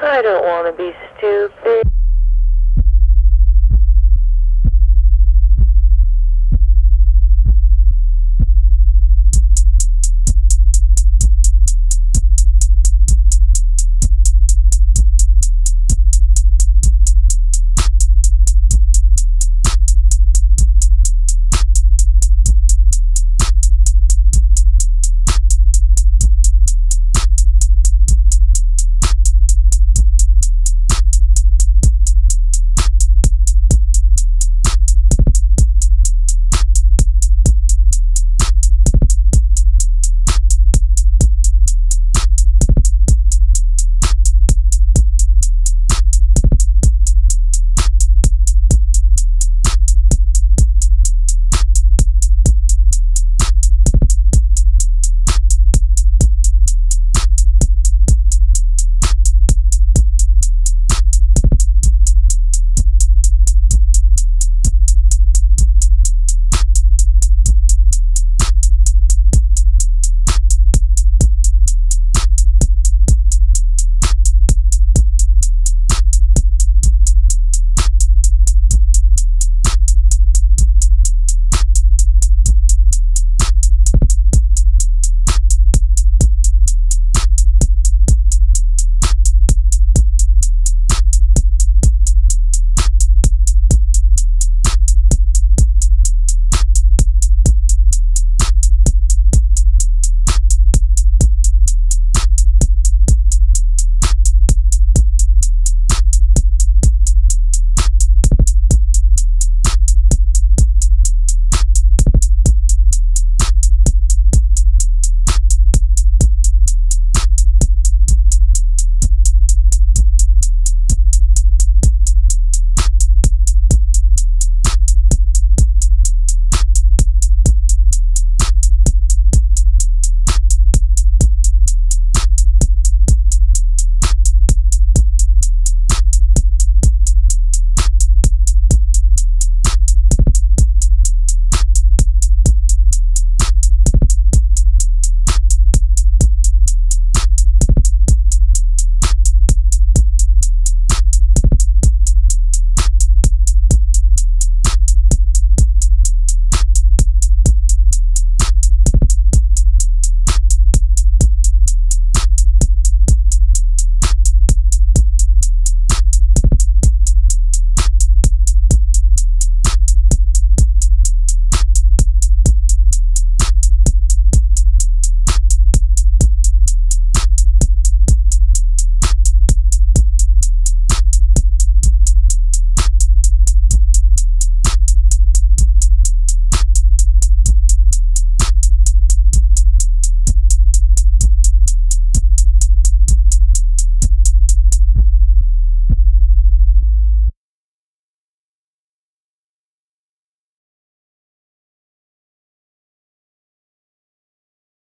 I don't want to be stupid.